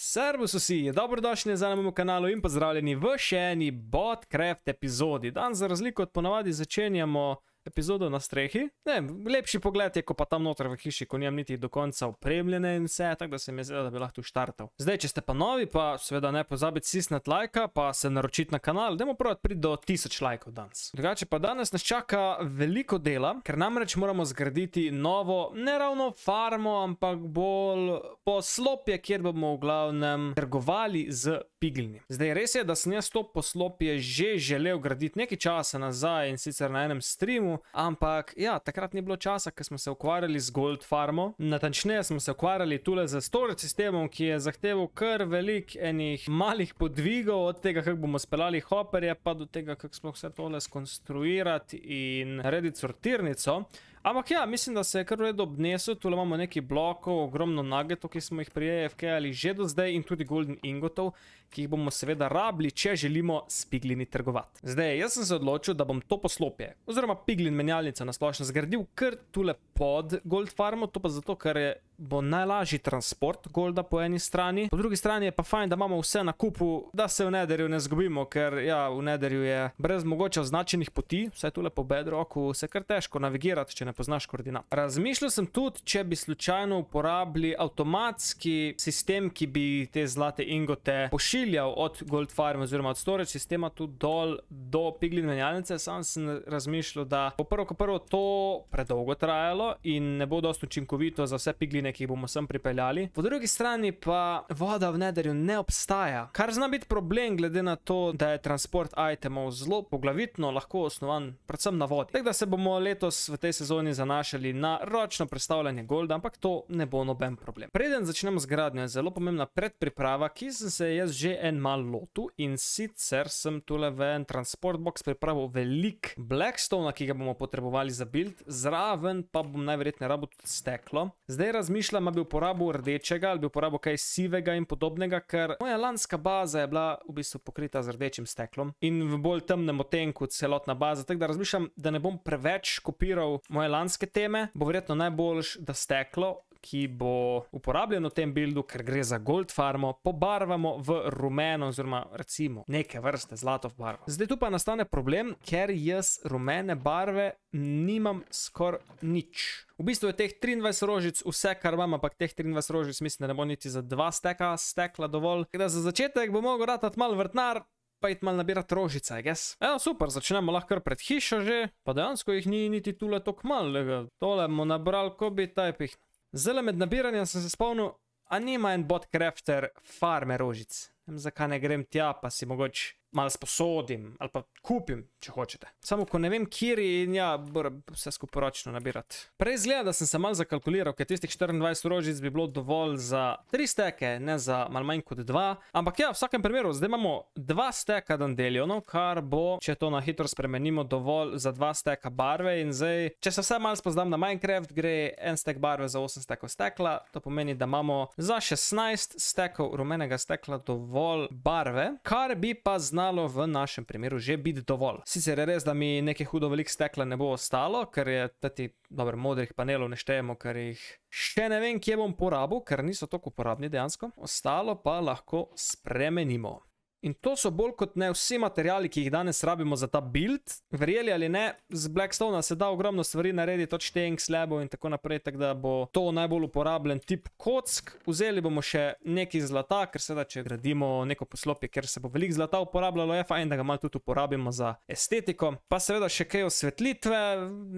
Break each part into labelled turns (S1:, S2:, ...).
S1: Servus vsi, dobrodošli na mojemu kanalu in pozdravljeni v še eni Botcraft epizodi. Dan za razliko od ponavadi začenjamo epizodo na strehi. Ne, lepši pogled je, ko pa tam noter v hiši, ko nimam niti do konca opremljene in vse, tako da se mi zdi, da bi lahko štartal. Zdaj, če ste pa novi, pa seveda ne pozabite stisniti lajka, pa se naročiti na kanal, dajmo provat priti do 1000 lajkov danes. Drugače pa danes nas čaka veliko dela, ker namreč moramo zgraditi novo, ne ravno farmo, ampak bolj poslopje, kjer bomo v glavnem trgovali z piglini. Zdaj, res je, da sem jaz to poslopje že želel graditi nekaj časa nazaj in sicer na enem streamu, ampak ja, takrat ni bilo časa, ker smo se ukvarjali z Gold Farmo. Natančneje smo se ukvarjali tule z storage sistemom, ki je zahteval kar velik enih malih podvigov, od tega, kako bomo speljali hopperje, pa do tega, kako sploh vse tole skonstruirati in narediti sortirnico. Ampak ja, mislim, da se je kar v redu obnesel, tule imamo nekaj blokov, ogromno nuggetov, ki smo jih pri AFK ali že do zdaj in tudi golden ingotov, ki jih bomo seveda rabili, če želimo s piglini trgovati. Zdaj, jaz sem se odločil, da bom to poslopje, oziroma piglin menjalnica na splošno zgradil kar tule pod gold farmo, to pa zato, ker je bo najlažji transport golda po eni strani. Po drugi strani je pa fajn, da imamo vse na kupu, da se v nederju ne zgubimo, ker ja, v nederju je brez mogoče označenih poti, vsaj tule po bedroku, se kar težko navigirati, če ne poznaš koordinat. Razmišljal sem tudi, če bi slučajno uporabili avtomatski sistem, ki bi te zlate ingote pošiljal od gold farm oziroma od storage sistema tu dol do piglin menjalnice. Sam sem razmišljal, da bo prvo, ko prvo to predolgo trajalo in ne bo dosto učinkovito za vse pigline ki jih bomo sem pripeljali. Po drugi strani pa voda v nederju ne obstaja, kar zna biti problem, glede na to, da je transport itemov zelo poglavitno lahko osnovan predvsem na vodi. Tako da se bomo letos v tej sezoni zanašali na ročno predstavljanje golda, ampak to ne bo noben problem. Preden začnemo z gradnjo, je zelo pomembna predpriprava, ki sem se jaz že en mal lotu in sicer sem tule v en transport box pripravil velik blackstone, ki ga bomo potrebovali za build, zraven pa bom najverjetneje rabo tudi steklo. Zdaj razmišljam, razmišljam, ali bi uporabil rdečega ali bi uporabil kaj sivega in podobnega, ker moja lanska baza je bila v bistvu pokrita z rdečim steklom in v bolj temnem otenku celotna baza. Tako da razmišljam, da ne bom preveč kopiral moje lanske teme, bo verjetno najboljš, da steklo. Ki bo uporabljeno v tem buildu, ker gre za gold farmo, pobarvamo v rumeno, oziroma recimo neke vrste zlato barvo. Zdaj tu pa nastane problem, ker jaz rumene barve nimam skoraj nič. V bistvu je teh 23 rožic vse, kar imam, ampak teh 23 rožic mislim, da ne bo niti za dva steka stekla dovolj. Tako da za začetek bo mogel ratati mal vrtnar. Pa id mal nabirati rožice, I guess. Evo, super, začnemo lahko pred hišo že, pa dejansko jih ni niti tule tok mal, lega. Tole bomo nabrali, ko bi tajpih. Zelo med nabiranjem sem se spomnil, a nima en bot crafter farme rožic. Ne vem, zakaj ne grem tja, pa si mogoče malo sposodim ali pa kupim, če hočete. Samo ko ne vem, kjer je in ja, moram vse skupaj ročno nabirati. Prej zgleda, da sem se mal zakalkuliral, ker tistih 24 rožic bi bilo dovolj za 3 steke, ne za mal manj kot 2. Ampak ja, v vsakem primeru, zdaj imamo 2 steka dandelionov, kar bo, če to na hitro spremenimo, dovolj za 2 steka barve. In zdaj, če se vse mal spoznam na Minecraft, gre en stek barve za 8 stekov stekla. To pomeni, da imamo za 16 stekov rumenega stekla dovolj barve, kar bi pa znal znalo v našem primeru že biti dovolj. Sicer je res, da mi nekaj hudo velik stekla ne bo ostalo, ker je tati dobro modrih panelov neštejemo, ker jih še ne vem, kje bom porabil, ker niso tako uporabni dejansko. Ostalo pa lahko spremenimo. In to so bolj kot ne vsi materijali, ki jih danes rabimo za ta build. Verjeli ali ne, z Blackstone se da ogromno stvari narediti, od štenk, slabov in tako naprej, tako da bo to najbolj uporabljen tip kock. Vzeli bomo še nekaj zlata, ker seveda, če gradimo neko poslopje, ker se bo veliko zlata uporabljalo, je fajn, da ga malo tudi uporabimo za estetiko. Pa seveda še kaj osvetlitve,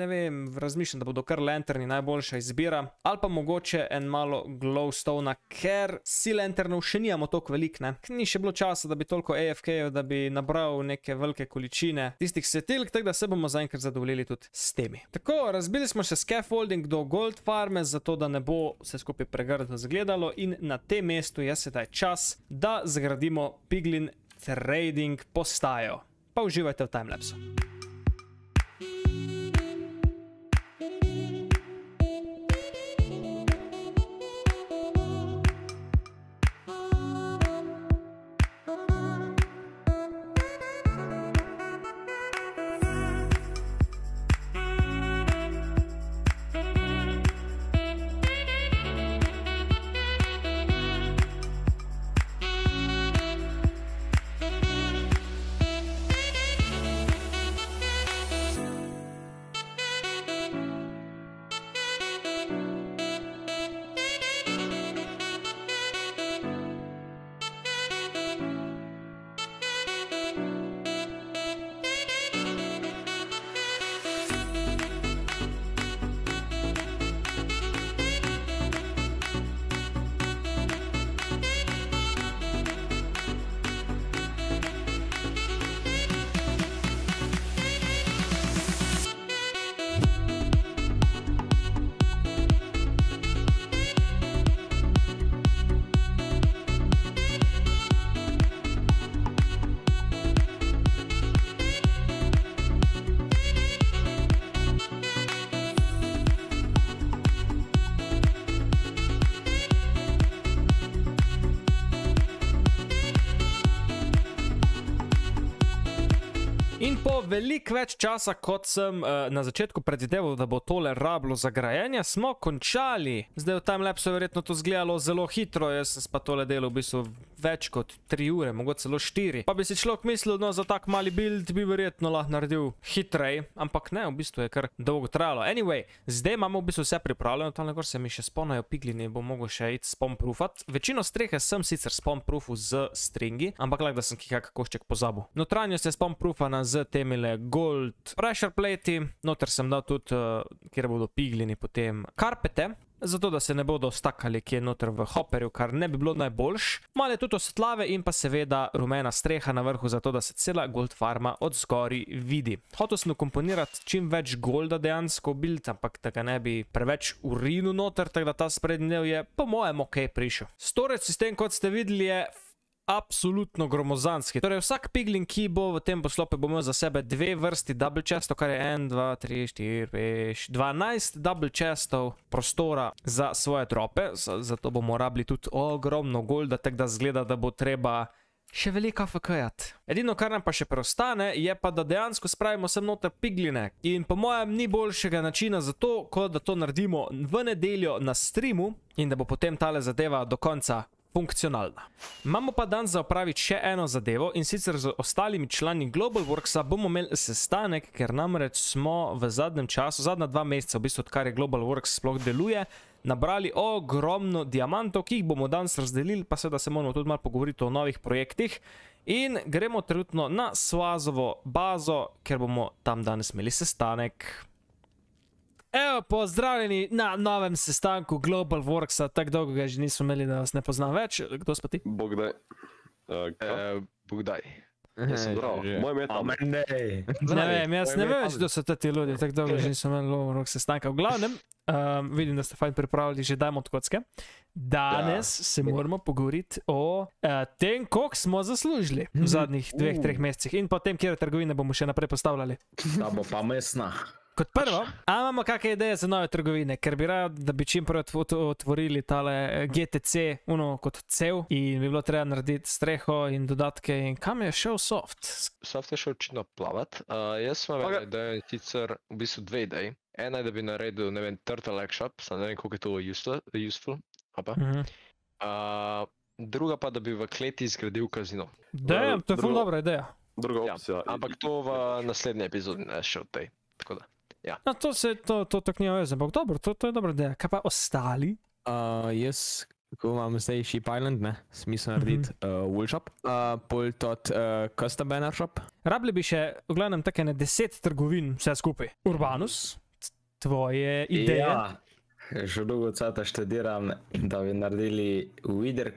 S1: ne vem, razmišljam, da bodo kar lanterni najboljša izbira. Ali pa mogoče en malo glowstone, ker si lanternov še nijamo toliko velik, ne. Ni še bilo časa, da bi toliko AFK-jev, da bi nabral neke velike količine tistih svetilk, tako da se bomo zaenkrat zadovoljili tudi s temi. Tako, razbili smo še scaffolding do gold farme, zato da ne bo vse skupaj pregrdo zgledalo in na tem mestu je sedaj čas, da zgradimo Piglin Trading postajo. Pa uživajte v timelapsu. In po veliko več časa, kot sem uh, na začetku predvideval, da bo tole rablo za grajenje, smo končali. Zdaj v timelapsu je verjetno to izgledalo zelo hitro, jaz sem pa tole delo v bistvu več kot 3 ure, mogoče celo 4. Pa bi si človek mislil, no za tak mali build bi verjetno lahko naredil hitrej, ampak ne, v bistvu je kar dolgo trajalo. Anyway, zdaj imamo v bistvu vse pripravljeno, tam gor se mi še spomnajo piglini, bom mogel še iti spomproofat. Večino strehe sem sicer spomproofu z stringi, ampak lahko da sem kak košček pozabil. Notranjost je spomproofana z temile gold pressure plate, noter sem dal tudi, uh, kjer bodo piglini potem karpete. Zato, da se ne bodo stakali kje noter v hopperju, kar ne bi bilo najboljš. Malo je tudi osvetlave in pa seveda rumena streha na vrhu, zato da se cela gold farma od zgori vidi. Hotel sem komponirati čim več golda dejansko build, ampak da ga ne bi preveč urinil noter, tako da ta sprednji del je po mojem ok prišel. Storage sistem, kot ste videli, je absolutno gromozanski. Torej, vsak piglin, ki bo v tem poslopu, bo imel za sebe dve vrsti double chestov, kar je 1, 2, 3, 4, 5, 12 double chestov prostora za svoje trope, zato bomo rabili tudi ogromno golda, tako da zgleda, da bo treba. Še veliko fakajat. Edino, kar nam pa še preostane, je pa, da dejansko spravimo sem noter pigline. In po mojem, ni boljšega načina za to, kot da to naredimo v nedeljo na streamu in da bo potem tale zadeva do konca funkcionalna. Imamo pa dan za opraviti še eno zadevo in sicer z ostalimi člani Global Worksa bomo imeli sestanek, ker namreč smo v zadnjem času, zadnja dva meseca, v bistvu odkar je Global Works sploh deluje, nabrali ogromno diamantov, ki jih bomo danes razdelili, pa seveda se moramo tudi malo pogovoriti o novih projektih. In gremo trenutno na Svazovo bazo, ker bomo tam danes imeli sestanek. Evo, pozdravljeni na novem sestanku Global Worksa, tako dolgo ga že nismo imeli, da vas ne poznam več. Kdo spati?
S2: Bogdaj. Uh,
S3: Eh, Bogdaj.
S2: Jaz sem ime je tam.
S4: ne.
S1: Ne vem, jaz ne vem, kdo so ti ljudje, tako dolgo že nismo imeli Global Works sestanka. V glavnem, um, vidim, da ste fajn pripravili že dajmo od kocke. Danes ja. se moramo pogovoriti o uh, tem, koliko smo zaslužili v zadnjih dveh, treh mesecih in potem, kje trgovine bomo še naprej postavljali.
S4: Ta bo pa mesna.
S1: Kot prvo, a imamo kakšne ideje za nove trgovine, ker bi rad, da bi čim prej otv- otvorili tale eh, GTC, uno kot cel, in bi bilo treba narediti streho in dodatke. In kam je šel soft?
S3: Soft je šel očitno plavat. Uh, jaz sem imel
S2: Ok.
S3: idejo in sicer v bistvu dve ideji. Ena je, da bi naredil, ne vem, Turtle Egg Shop, samo ne vem, koliko je to useful. useful a pa.
S1: Mhm.
S3: Uh, druga pa, da bi v kleti zgradil kazino.
S1: Damn, to je ful dobra ideja.
S2: Druga
S3: Ja,
S2: opcija.
S3: Ampak to v naslednji epizodi, ne še v tej. Tako da.
S1: No, to se, to, to tako nima veze, ampak dobro, to, to je dobra ideja. Kaj pa ostali?
S5: Uh, jaz, ko imam zdaj Sheep Island, ne, smisel narediti uh, wool shop, uh, pol tot uh, custom banner shop.
S1: Rabili bi še, v glavnem, take ne deset trgovin, vse skupaj. Urbanus, tvoje ideje.
S4: Ja, že dolgo cata študiram, da bi naredili Wither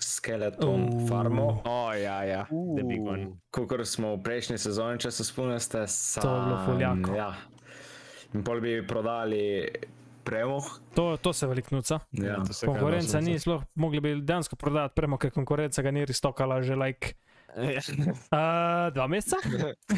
S4: skeleton
S1: Uh.
S4: farmo.
S5: O, ja, ja, the big one.
S4: Kakor smo v prejšnji sezoni, če se spomnite,
S1: To je bilo ful jako.
S4: Ja. In pol bi prodali premog.
S1: To, to se veliko nuca.
S4: Ja.
S5: to se kar
S1: Konkurenca ni, sploh mogli bi dejansko prodati premo, ker konkurenca ga ni ristokala že like. Uh, dva meseca?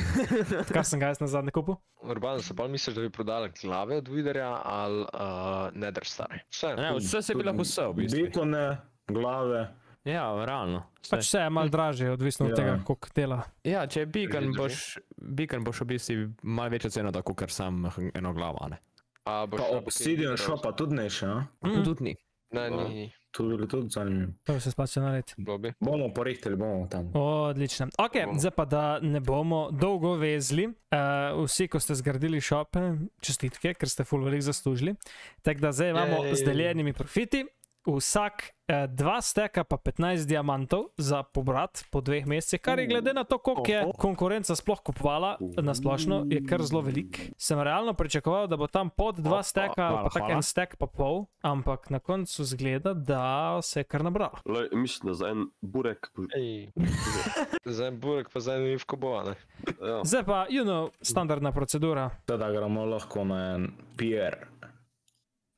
S1: Kar sem ga jaz na zadnje kupil.
S3: Urbano, se pa misliš, da bi prodali glave od Viderja ali uh, Nether Star? Vse.
S5: Ne, vse se bi lahko vse, v bistvu.
S4: Bikone, glave.
S5: Ja, realno.
S1: Pač
S5: Vse.
S1: je malo draže, odvisno od
S4: Ja.
S1: tega, koliko dela.
S5: Ja, če je
S3: Drži,
S5: boš, beacon boš v bistvu malo večjo ceno, tako ker sam eno glavo, a ne.
S3: A boš
S4: Pa
S3: šel
S4: Obsidian
S3: tem
S4: shopa tudi ne še?
S1: Mm.
S5: Tudi ni.
S3: Ne, ni, ni,
S4: To bi bilo tudi zanimivo.
S1: To se splača narediti.
S3: bi.
S4: Bomo porihtali, bomo tam.
S1: Odlično. Ok,
S3: Bomo.
S1: zdaj pa da ne bomo dolgo vezli. Uh, vsi, ko ste zgradili šope, čestitke, ker ste full velik zaslužili. Tako da zdaj imamo z deljenimi profiti. Vsak eh, dva steka pa 15 diamantov za pobrat po dveh mesecih, kar je glede na to, koliko je konkurenca sploh kupovala na splošno, je kar zelo velik. Sem realno pričakoval, da bo tam pod dva steka pa tak
S5: hvala.
S1: en stek pa pol, ampak na koncu zgleda, da se je kar nabralo.
S2: Lej, mislim, da za en burek.
S3: Ej. Zdaj burek pa zdaj ni v kobovane.
S2: Ja.
S1: Zdaj pa, you know, standardna procedura.
S4: Teda gremo lahko na en pier.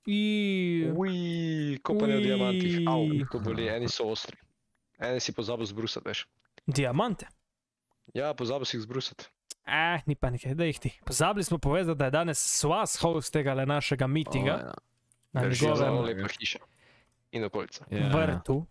S1: I...
S3: Ui, kopanje v diamantih. Au, to boli, eni so ostri. Eni si pozabil zbrusati, veš.
S1: Diamante.
S3: Ja, pozabil si jih zbrusati.
S1: Eh, ni pa nekaj, da jih ti. Pozabili smo povedati, da je danes svas host tega le našega mitinga
S5: O, ja.
S1: na njegovem
S3: lepa hiša. In okolica.
S5: Ja, ja.
S1: vrtu.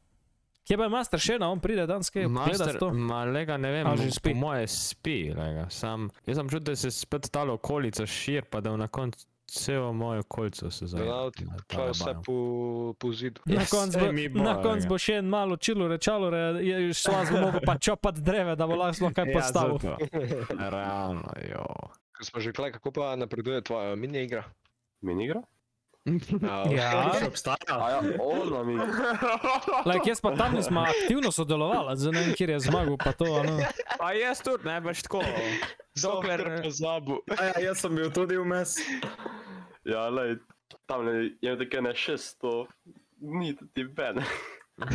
S1: Kje pa je master še na, on pride danes, kaj
S5: Master,
S1: to?
S5: ma lega ne vem,
S1: že spi?
S5: po moje spi, lega. Sam, jaz sem čutil, da se spet talo okolica šir, pa da v na koncu celo moje okolico se
S3: Da
S5: zavedam.
S3: na tla vse po, po zidu.
S1: Na
S5: Ja,
S1: koncu bo, na koncu
S5: ja.
S1: bo še en malo čilo rečalo, re, je šla z mogel pa čopat dreve, da bo lahko kaj
S5: Ja,
S1: postavil.
S5: Realno, jo.
S3: Ko smo že rekli, kako pa napreduje tvoja mini igra?
S2: Minigra?
S1: Ja,
S4: Še obstaja?
S2: A ja, ona mi.
S1: like, jaz pa tam nisem aktivno sodelovala, zdaj ne vem, kjer je zmagal, pa to, ano.
S5: Pa jaz tudi, ne, veš tako. Dokler,
S3: pozabu.
S4: A ja, jaz sem bil tudi vmes.
S2: Ja, lej, tam je tako ne 600, ni ti ben.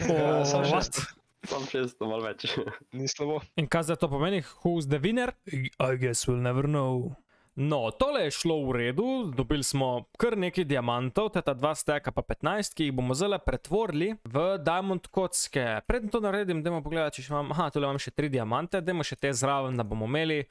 S3: Ja, sam
S1: O,
S3: šest.
S2: Sam 600, malo več.
S3: Ni slabo.
S1: In kaj zdaj to pomeni? Who's the winner? I guess we'll never know. No, tole je šlo v redu, dobili smo kar nekaj diamantov, ta dva steka pa 15, ki jih bomo zdaj pretvorili v diamond kocke. Preden to naredim, dajmo pogledati, če še imam, aha, tole imam še 3 diamante, dajmo še te zraven, da bomo imeli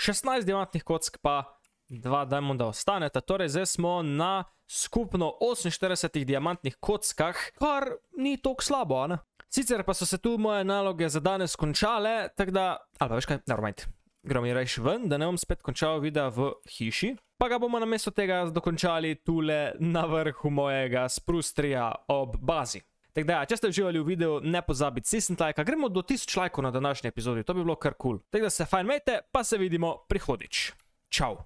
S1: 16 diamantnih kock, pa 2 diamonda ostaneta. Torej, zdaj smo na skupno 48 diamantnih kockah, kar ni tako slabo, ne? Sicer pa so se tu moje naloge za danes končale, tako da, ali pa veš kaj, normajt. Gremo reči ven, da ne bom spet končal videa v hiši, pa ga bomo namesto tega dokončali tule na vrhu mojega sprustrija ob bazi. Tako da, ja, če ste uživali v videu, ne pozabite stisniti like, gremo do 1000 lajkov na današnji epizodi, to bi bilo kar kul. Cool. Tako da se fajn majte, pa se vidimo prihodnjič. Čau!